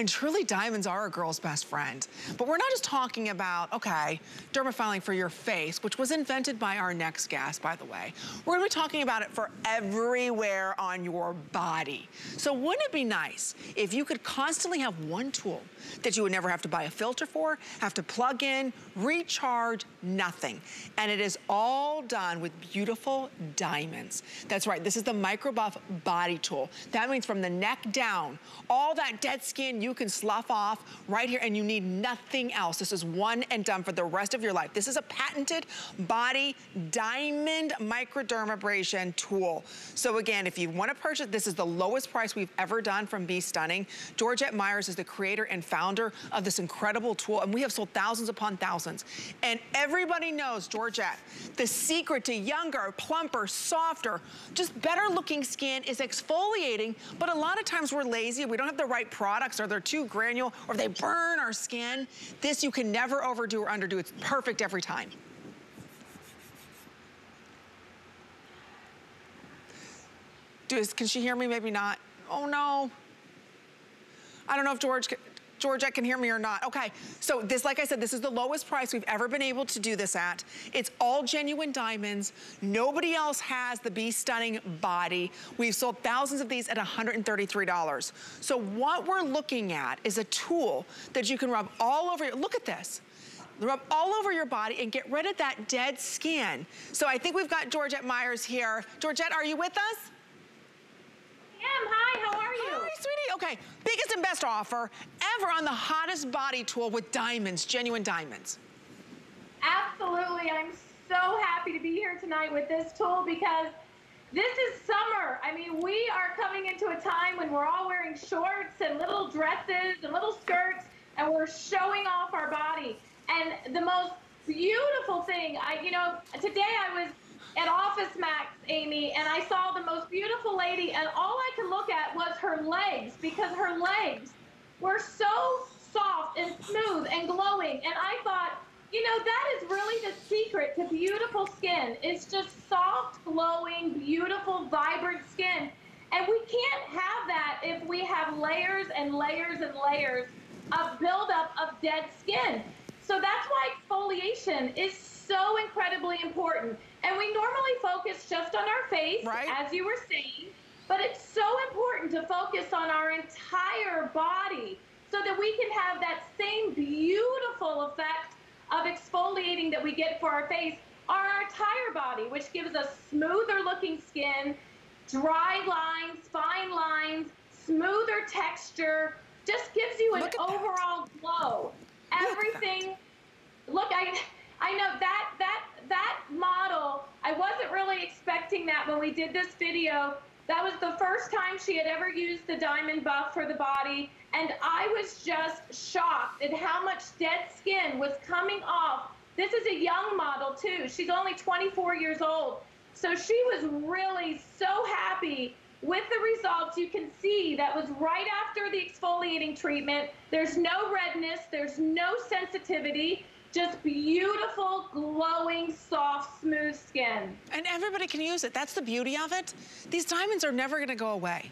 And truly, diamonds are a girl's best friend. But we're not just talking about, okay, dermafiling for your face, which was invented by our next guest, by the way. We're gonna be talking about it for everywhere on your body. So wouldn't it be nice if you could constantly have one tool that you would never have to buy a filter for, have to plug in, recharge, nothing. And it is all done with beautiful diamonds. That's right, this is the Microbuff Body Tool. That means from the neck down, all that dead skin you can slough off right here and you need nothing else. This is one and done for the rest of your life. This is a patented body diamond microdermabrasion tool. So again, if you wanna purchase, this is the lowest price we've ever done from Bee Stunning. Georgette Myers is the creator and founder of this incredible tool and we have sold thousands upon thousands. And everybody knows, Georgette, the secret to younger, plumper, softer, just better looking skin is exfoliating, but a lot of times we're lazy, we don't have the right products or they're too granule or they burn our skin. This you can never overdo or underdo. It's perfect every time. Does, can she hear me? Maybe not. Oh no. I don't know if George, Georgette can hear me or not. Okay, so this, like I said, this is the lowest price we've ever been able to do this at. It's all genuine diamonds. Nobody else has the Bee Stunning body. We've sold thousands of these at $133. So what we're looking at is a tool that you can rub all over your, look at this rub all over your body and get rid of that dead skin. So I think we've got Georgette Myers here. Georgette, are you with us? am. Hi, how are you? Hi, sweetie. Okay, biggest and best offer ever on the hottest body tool with diamonds, genuine diamonds. Absolutely. I'm so happy to be here tonight with this tool because this is summer. I mean, we are coming into a time when we're all wearing shorts and little dresses and little skirts and we're showing off our body. And the most beautiful thing, I you know, today I was at Office Max, Amy, and I saw the most beautiful lady, and all I could look at her legs because her legs were so soft and smooth and glowing. And I thought, you know, that is really the secret to beautiful skin. It's just soft, glowing, beautiful, vibrant skin. And we can't have that if we have layers and layers and layers of buildup of dead skin. So that's why exfoliation is so incredibly important. And we normally focus just on our face, right. as you were saying, but it's so important to focus on our entire body so that we can have that same beautiful effect of exfoliating that we get for our face on our entire body, which gives us smoother looking skin, dry lines, fine lines, smoother texture, just gives you an overall that. glow. Everything, look, I, I know that, that that model, I wasn't really expecting that when we did this video. That was the first time she had ever used the diamond buff for the body. And I was just shocked at how much dead skin was coming off. This is a young model too. She's only 24 years old. So she was really so happy with the results. You can see that was right after the exfoliating treatment. There's no redness, there's no sensitivity. Just beautiful, glowing, soft, smooth skin. And everybody can use it. That's the beauty of it. These diamonds are never gonna go away.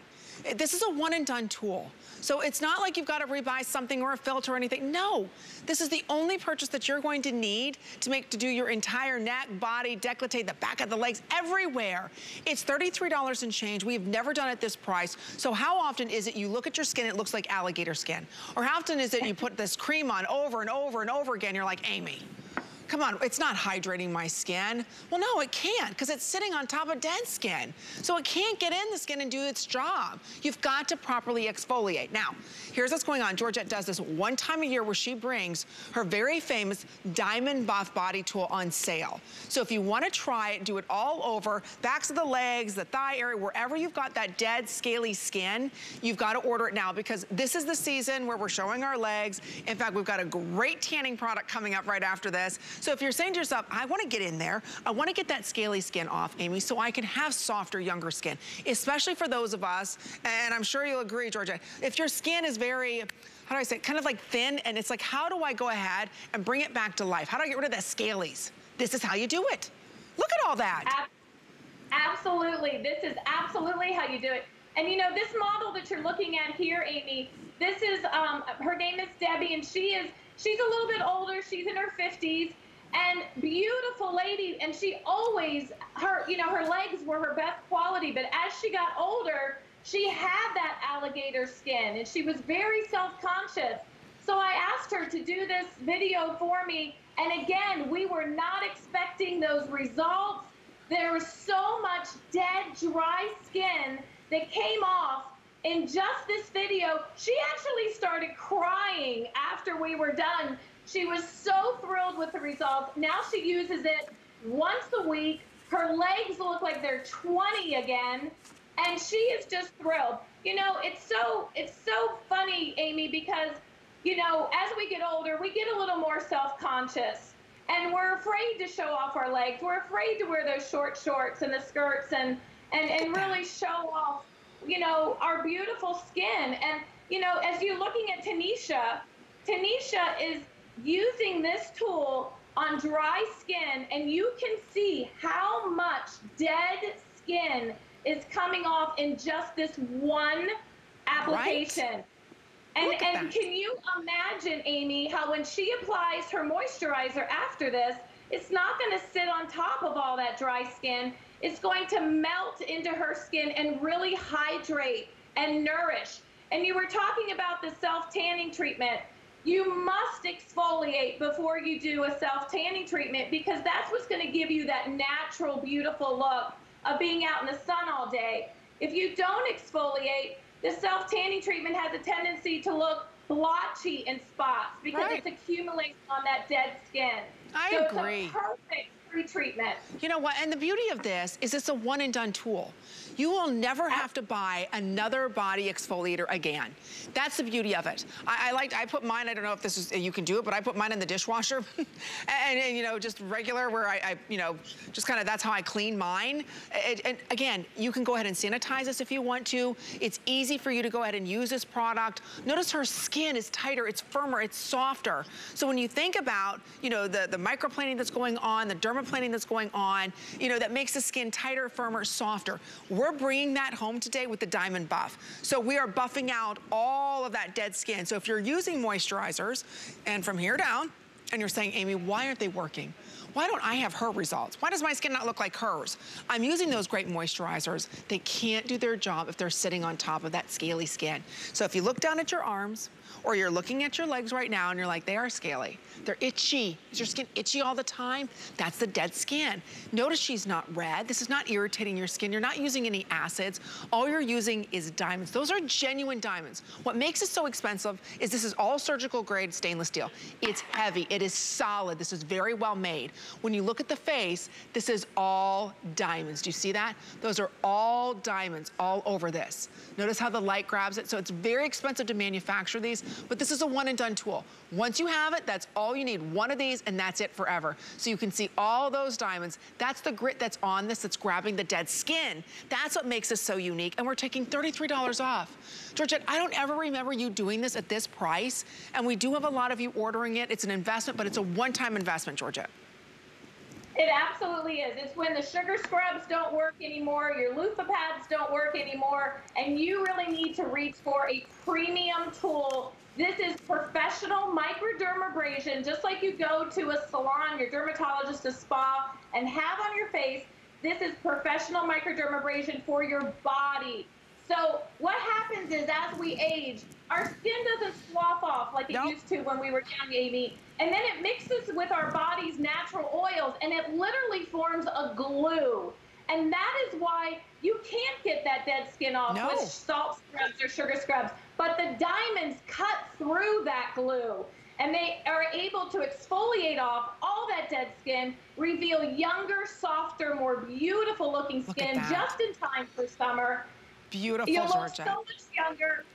This is a one and done tool. So it's not like you've got to rebuy something or a filter or anything. No, this is the only purchase that you're going to need to make to do your entire neck, body, décolleté, the back of the legs, everywhere. It's $33 and change. We've never done it this price. So how often is it you look at your skin, it looks like alligator skin? Or how often is it you put this cream on over and over and over again, you're like, Amy, come on, it's not hydrating my skin. Well, no, it can't because it's sitting on top of dead skin. So it can't get in the skin and do its job. You've got to properly exfoliate. Now, here's what's going on. Georgette does this one time a year where she brings her very famous Diamond Buff Body Tool on sale. So if you want to try it, do it all over, backs of the legs, the thigh area, wherever you've got that dead, scaly skin, you've got to order it now because this is the season where we're showing our legs. In fact, we've got a great tanning product coming up right after this. So if you're saying to yourself, I wanna get in there, I wanna get that scaly skin off, Amy, so I can have softer, younger skin, especially for those of us, and I'm sure you'll agree, Georgia, if your skin is very, how do I say, kind of like thin, and it's like, how do I go ahead and bring it back to life? How do I get rid of that scalies? This is how you do it. Look at all that. Absolutely, this is absolutely how you do it. And you know, this model that you're looking at here, Amy, this is, um, her name is Debbie, and she is, she's a little bit older. She's in her 50s and beautiful lady and she always her you know her legs were her best quality but as she got older she had that alligator skin and she was very self-conscious. So i asked her to do this video for me and again we were not expecting those results. There was so much dead dry skin that came off in just this video. She actually started crying after we were done she was so thrilled with the results. Now she uses it once a week. Her legs look like they're 20 again, and she is just thrilled. You know, it's so it's so funny, Amy, because you know, as we get older, we get a little more self-conscious. And we're afraid to show off our legs. We're afraid to wear those short shorts and the skirts and and, and really show off, you know, our beautiful skin. And, you know, as you're looking at Tanisha, Tanisha is using this tool on dry skin and you can see how much dead skin is coming off in just this one application. Right. And, and can you imagine, Amy, how when she applies her moisturizer after this, it's not going to sit on top of all that dry skin. It's going to melt into her skin and really hydrate and nourish. And you were talking about the self tanning treatment. You must exfoliate before you do a self tanning treatment because that's what's going to give you that natural, beautiful look of being out in the sun all day. If you don't exfoliate, the self tanning treatment has a tendency to look blotchy in spots because right. it's accumulating on that dead skin. I so agree. It's a perfect pre-treatment. You know what? And the beauty of this is it's a one and done tool. You will never have to buy another body exfoliator again. That's the beauty of it. I, I like, I put mine, I don't know if this is, you can do it, but I put mine in the dishwasher. and, and, you know, just regular where I, I you know, just kind of, that's how I clean mine. And, and again, you can go ahead and sanitize this if you want to. It's easy for you to go ahead and use this product. Notice her skin is tighter, it's firmer, it's softer. So when you think about, you know, the, the microplaning that's going on, the dermaplaning that's going on, you know, that makes the skin tighter, firmer, softer. We're we're bringing that home today with the Diamond Buff. So we are buffing out all of that dead skin. So if you're using moisturizers and from here down, and you're saying, Amy, why aren't they working? Why don't I have her results? Why does my skin not look like hers? I'm using those great moisturizers. They can't do their job if they're sitting on top of that scaly skin. So if you look down at your arms, or you're looking at your legs right now and you're like, they are scaly. They're itchy. Is your skin itchy all the time? That's the dead skin. Notice she's not red. This is not irritating your skin. You're not using any acids. All you're using is diamonds. Those are genuine diamonds. What makes it so expensive is this is all surgical grade stainless steel. It's heavy. It is solid. This is very well made. When you look at the face, this is all diamonds. Do you see that? Those are all diamonds all over this. Notice how the light grabs it. So it's very expensive to manufacture these, but this is a one and done tool. Once you have it, that's all you need. One of these and that's it forever. So you can see all those diamonds. That's the grit that's on this that's grabbing the dead skin. That's what makes this so unique. And we're taking $33 off. Georgette, I don't ever remember you doing this at this price. And we do have a lot of you ordering it. It's an investment, but it's a one-time investment, Georgette. It absolutely is. It's when the sugar scrubs don't work anymore, your loofah pads don't work anymore, and you really need to reach for a premium tool. This is professional microdermabrasion, just like you go to a salon, your dermatologist, a spa, and have on your face. This is professional microdermabrasion for your body. So what happens is as we age, our skin doesn't slough off like it nope. used to when we were young, Amy. And then it mixes with our body's natural oils and it literally forms a glue. And that is why you can't get that dead skin off no. with salt scrubs or sugar scrubs. But the diamonds cut through that glue and they are able to exfoliate off all that dead skin, reveal younger, softer, more beautiful looking skin just in time for summer. Beautiful, You'll Georgia. look so much younger.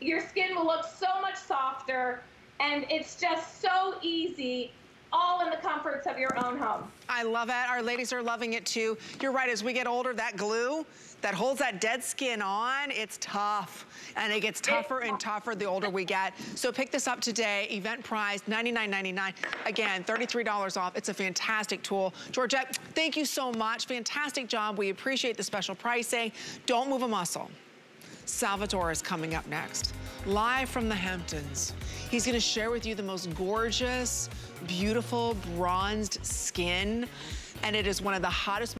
Your skin will look so much softer, and it's just so easy all in the comforts of your own home. I love it. Our ladies are loving it too. You're right, as we get older, that glue that holds that dead skin on, it's tough. And it gets tougher and tougher the older we get. So pick this up today, event price, $99.99. Again, $33 off. It's a fantastic tool. Georgette, thank you so much. Fantastic job. We appreciate the special pricing. Don't move a muscle. Salvatore is coming up next, live from the Hamptons. He's gonna share with you the most gorgeous, beautiful, bronzed skin, and it is one of the hottest